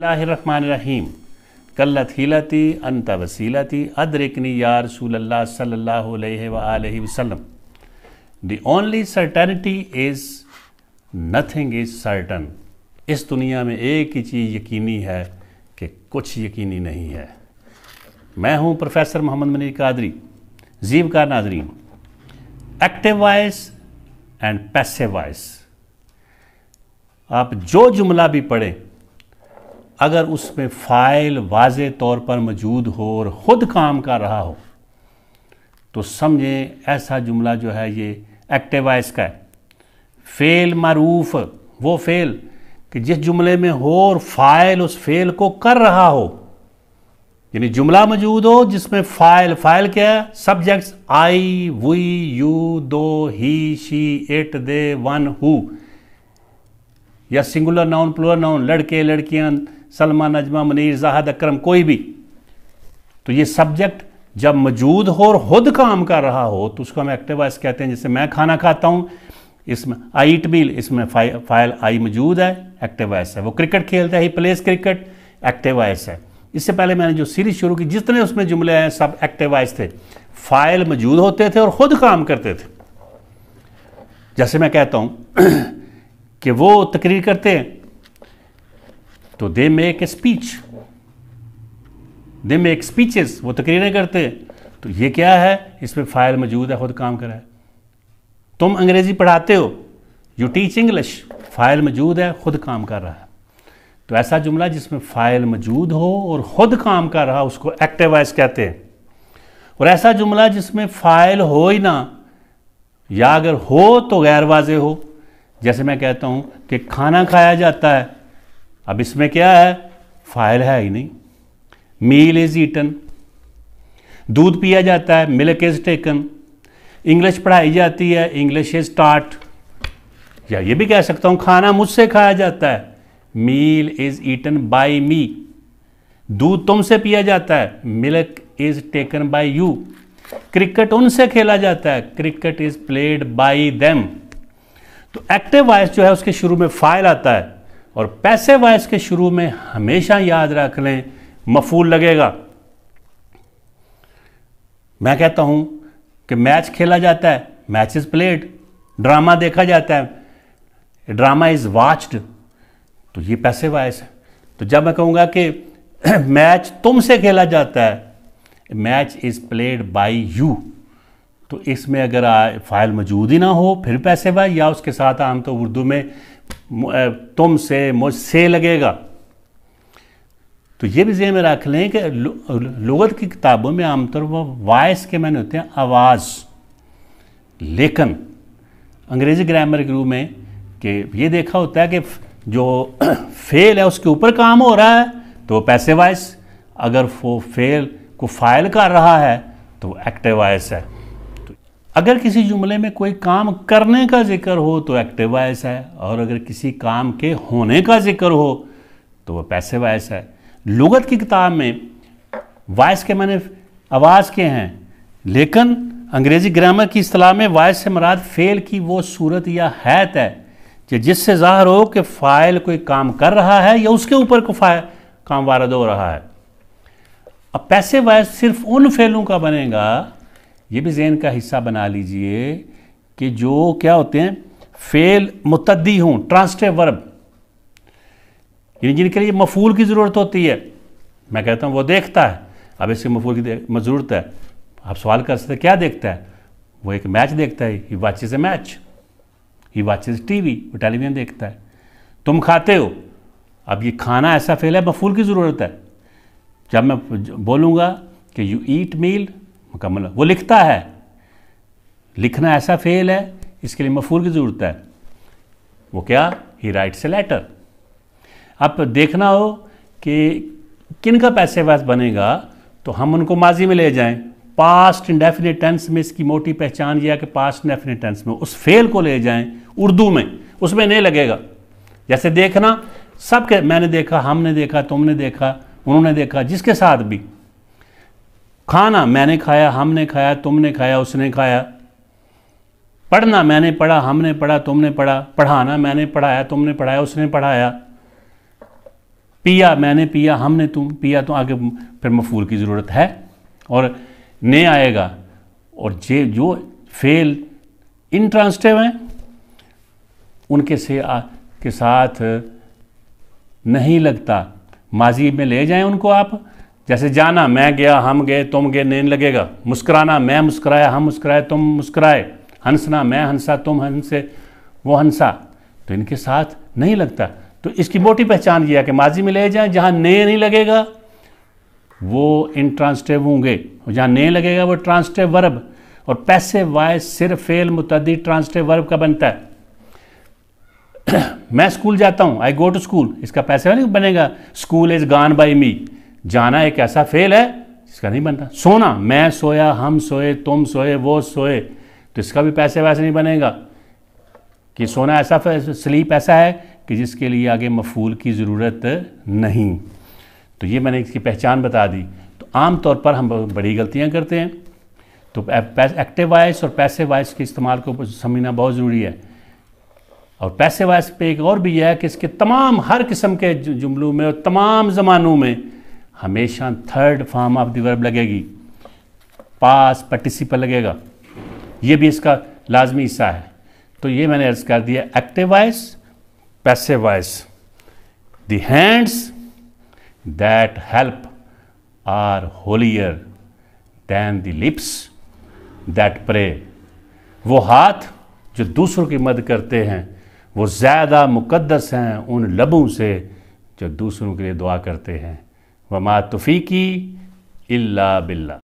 रहीम कल्लत हिलती अंत वसीलती, अदरकनी या सल्लल्लाहु अलैहि the only certainty is nothing is certain इस दुनिया में एक ही चीज़ यकीनी है कि कुछ यकीनी नहीं है। मैं हूँ प्रोफेसर मोहम्मद मनीर कादरी, जीव का नाजरीन। Active voice and passive voice आप जो जुमला भी पढ़ें अगर उसमें फ़ाइल वाज तौर पर मौजूद हो और ख़ुद काम कर रहा हो तो समझें ऐसा जुमला जो है ये एक्टिवाइज का है। फ़ेल मरूफ, वो फ़ेल कि जिस जुमले में हो और फ़ाइल उस फ़ेल को कर रहा हो, यानी जुमला मौजूद हो जिसमें फ़ाइल फ़ाइल क्या है? सब्जेक्ट्स आई वी यू दो he she it they one who या सिंगुलर नाउन प्लूरल नाउन लड़के, लड़कियाँ सलमा नजमा, मनीर, जाहद, अक्रम कोई भी तो ये सब्जेक्ट जब मौजूद हो और खुद काम कर रहा हो तो उसको हम एक्टिव वॉइस कहते हैं, जैसे मैं खाना खाता हूँ, इसमें आई इट मील इसमें फ़ाइल आई मौजूद है एक्टिव वॉइस है। वो क्रिकेट खेलता है he plays cricket active voice है। इससे पहले मैंने जो सीरीज़ शुरू की, जितने उसमें जुमले हैं, सब एक्टिव वॉइस थे। फ़ाइल मौजूद होते थे और ख़ुद काम करते थे। जैसे मैं कहता हूँ कि वो तकरीर करते हैं तो they make a speech they make speeches वो तकरीरें करते तो ये क्या है? इसमें फ़ाइल मौजूद है, खुद काम करा है। तुम अंग्रेज़ी पढ़ाते हो यू टीच इंग्लिश फ़ाइल मौजूद है, खुद काम कर रहा है। तो ऐसा जुमला जिसमें फ़ाइल मौजूद हो और खुद काम कर रहा, उसको एक्टिवाइज कहते हैं। और ऐसा जुमला जिसमें फ़ाइल हो ही ना, या अगर हो तो गैर वाजे हो। जैसे मैं कहता हूँ कि खाना खाया जाता है अब इसमें क्या है? फ़ाइल है ही नहीं। मील इज़ ईटन दूध पिया जाता है मिल्क इज़ टेकन इंग्लिश पढ़ाई जाती है इंग्लिश इज़ टाट या ये भी कह सकता हूँ, खाना मुझसे खाया जाता है। Meal is eaten by me दूध तुमसे पिया जाता है milk is taken by you cricket उनसे खेला जाता है cricket is played by them तो एक्टिव वॉइस जो है, उसके शुरू में फ़ाइल आता है। और पैसे वॉइस के शुरू में हमेशा याद रख लें, मफूल लगेगा। मैं कहता हूँ कि मैच खेला जाता है, मैच इज़ प्लेड, ड्रामा देखा जाता है, ड्रामा इज़ वॉच्ड। तो ये पैसे वॉइस है। तो जब मैं कहूँगा कि मैच तुमसे खेला जाता है, match is played by you. तो इसमें अगर फ़ाइल मौजूद ही ना हो, फिर पैसे वाई या उसके साथ आम तो उर्दू में तुम से मुझसे लगेगा। तो ये भी जेन में रख लें कि लगत की किताबों में आमतौर पर वॉइस के मैंने होते हैं आवाज़। लेकिन अंग्रेज़ी ग्रामर के रूप में कि ये देखा होता है कि जो फेल है, उसके ऊपर काम हो रहा है तो पैसे वॉइस अगर वो फेल को फ़ाइल कर रहा है तो एक्टिव वॉइस है। अगर किसी जुमले में कोई काम करने का ज़िक्र हो तो एक्टिव वॉइस है, और अगर किसी काम के होने का ज़िक्र हो तो वह पैसे वॉइस है। लुगत की किताब में वॉइस के मैंने आवाज़ के हैं, लेकिन अंग्रेज़ी ग्रामर की असलाह में वॉइस से मराद फेल की वो सूरत या हैत है, कि जिससे ज़ाहिर हो कि फ़ाइल कोई काम कर रहा है या उसके ऊपर को काम वारद हो रहा है। अब पैसे वायस सिर्फ़ उन फेलों का बनेगा ये भी जहन का हिस्सा बना लीजिए कि जो क्या होते हैं, फेल मुतदी हों, ट्रांसटिव वर्ब। यानी जिनके लिए मफूल की ज़रूरत होती है। मैं कहता हूँ, वो देखता है। अब इसके मफूल की ज़रूरत है। आप सवाल कर सकते क्या देखता है? वो एक मैच देखता है, he watches a match. He watches TV, वो टेलीविज़न देखता है। तुम खाते हो। अब ये खाना ऐसा फेल है, मफूल की ज़रूरत है। जब मैं बोलूँगा कि यू ईट मील मुकम्मल। वो लिखता है। लिखना ऐसा फेल है, इसके लिए मफूल की ज़रूरत है। वो क्या? ही राइट्स ए लेटर अब देखना हो कि किन का पैसे वैस बनेगा तो हम उनको माजी में ले जाएँ। पास्ट इंडेफिनेट टेंस में इसकी मोटी पहचान यह कि पास्ट इंडेफिनेट टेंस में उस फेल को ले जाएँ उर्दू में। उसमें नहीं लगेगा। जैसे देखना सब के मैंने देखा, हमने देखा, तुमने देखा, उन्होंने देखा, जिसके साथ भी। खाना मैंने खाया हमने खाया तुमने खाया उसने खाया। पढ़ना मैंने पढ़ा हमने पढ़ा तुमने पढ़ा। पढ़ाना मैंने पढ़ाया तुमने पढ़ाया उसने पढ़ाया। पिया मैंने पिया हमने तुम पिया तो आगे फिर मफूल की ज़रूरत है। और ने आएगा और जे जो फेल इंट्रांसटिव हैं उनके से आ, के साथ नहीं लगता। माजी में ले जाएँ उनको आप जैसे जाना, मैं गया, हम गए, तुम गए नहीं लगेगा। मुस्कराना, मैं मुस्कुराया, हम मुस्कुराए, तुम मुस्कुराए। हंसना, मैं हंसा, तुम हंसे, वो हंसा। तो इनके साथ नहीं लगता। तो इसकी मोटी पहचान यह है कि माजी में ले जाएँ, जहाँ ने नहीं लगेगा, वो इंट्रांसटिव होंगे। और जहाँ ने लगेगा, वो ट्रांसटिव वर्ब और पैसे वाइस सिर्फ़ फेल मुतदी ट्रांसटिव वर्ब का बनता है। मैं स्कूल जाता हूँ आई गो टू स्कूल इसका पैसे नहीं बनेगा school is gone by me जाना एक ऐसा फेल है जिसका नहीं बनता। सोना, मैं सोया, हम सोए, तुम सोए, वो सोए तो इसका भी पैसे वैसे नहीं बनेगा। कि सोना ऐसा स्लीप ऐसा है कि जिसके लिए आगे मफूल की ज़रूरत नहीं। तो ये मैंने इसकी पहचान बता दी। तो आम तौर पर हम बड़ी गलतियाँ करते हैं। तो एक्टिव वाइस और पैसे वाइस के इस्तेमाल को समझना बहुत ज़रूरी है। और पैसे वाइस पे एक और भी यह है कि इसके तमाम हर किस्म के जुमलों में और तमाम ज़मानों में हमेशा third form of the verb लगेगी। पास पार्टिसिपल लगेगा। ये भी इसका लाजमी हिस्सा है। तो ये मैंने अर्ज़ कर दिया active voice passive voice the hands that help are holier than the lips that pray वो हाथ जो दूसरों की मदद करते हैं, वो ज़्यादा मुकद्दस हैं उन लबों से जो दूसरों के लिए दुआ करते हैं। वमा तफ़ीकी इल्ला बिल्ला